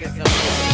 niggas.